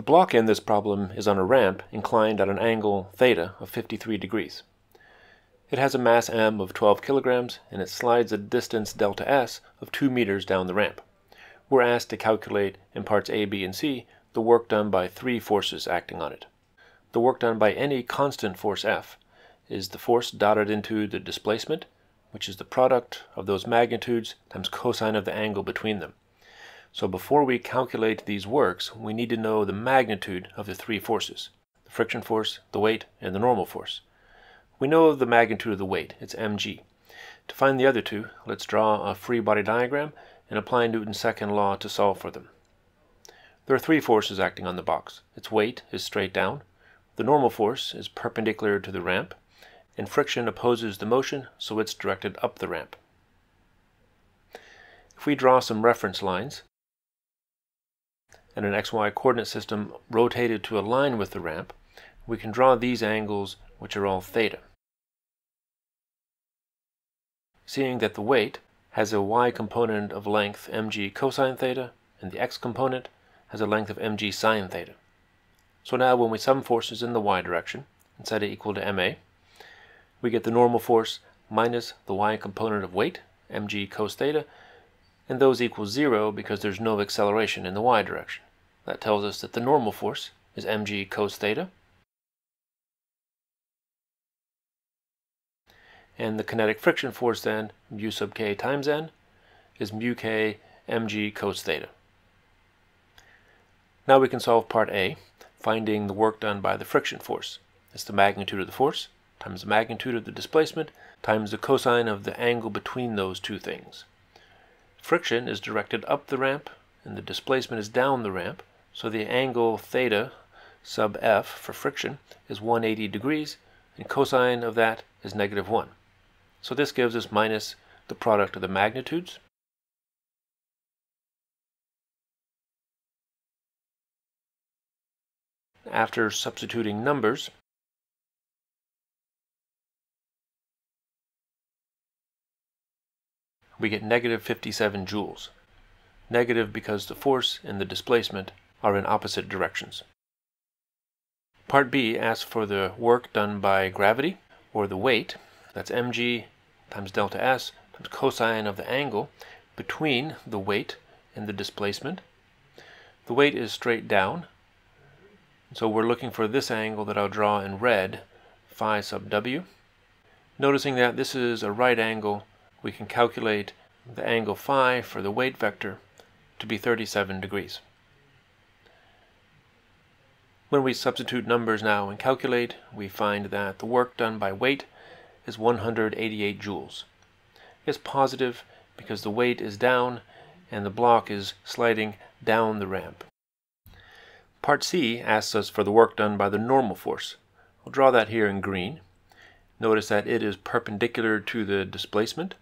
The block in this problem is on a ramp inclined at an angle theta of 53 degrees. It has a mass m of 12 kilograms and it slides a distance delta s of 2 meters down the ramp. We're asked to calculate in parts A, B, and C the work done by three forces acting on it. The work done by any constant force F is the force dotted into the displacement, which is the product of those magnitudes times cosine of the angle between them. So before we calculate these works, we need to know the magnitude of the three forces, the friction force, the weight, and the normal force. We know the magnitude of the weight, it's mg. To find the other two, let's draw a free body diagram and apply Newton's second law to solve for them. There are three forces acting on the box. Its weight is straight down, the normal force is perpendicular to the ramp, and friction opposes the motion, so it's directed up the ramp. If we draw some reference lines, and an xy coordinate system rotated to align with the ramp, we can draw these angles, which are all theta. Seeing that the weight has a y component of length mg cosine theta, and the x component has a length of mg sine theta. So now when we sum forces in the y direction and set it equal to ma, we get the normal force minus the y component of weight, mg cos theta, and those equal zero because there's no acceleration in the y direction. That tells us that the normal force is mg cos theta, And the kinetic friction force then, mu sub k times n, is mu k mg cos theta. Now we can solve part A, finding the work done by the friction force. It's the magnitude of the force times the magnitude of the displacement times the cosine of the angle between those two things. Friction is directed up the ramp and the displacement is down the ramp, so the angle theta sub f for friction is 180 degrees and cosine of that is negative 1. So this gives us minus the product of the magnitudes. After substituting numbers, we get negative 57 joules. Negative because the force and the displacement are in opposite directions. Part B asks for the work done by gravity, or the weight, that's mg times delta s times cosine of the angle between the weight and the displacement. The weight is straight down, so we're looking for this angle that I'll draw in red, phi sub w. Noticing that this is a right angle, we can calculate the angle phi for the weight vector to be 37 degrees. When we substitute numbers now and calculate, we find that the work done by weight is 188 joules. It's positive because the weight is down and the block is sliding down the ramp. Part C asks us for the work done by the normal force. I'll draw that here in green. Notice that it is perpendicular to the displacement.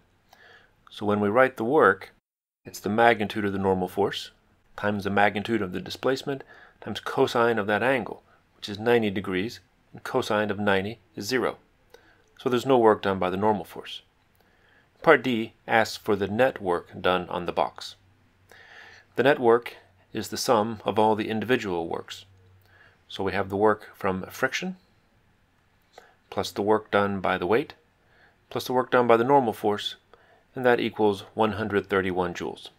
So when we write the work, it's the magnitude of the normal force times the magnitude of the displacement times cosine of that angle, which is 90 degrees, and cosine of 90 is 0 so there's no work done by the normal force. Part D asks for the net work done on the box. The net work is the sum of all the individual works. So we have the work from friction, plus the work done by the weight, plus the work done by the normal force, and that equals 131 joules.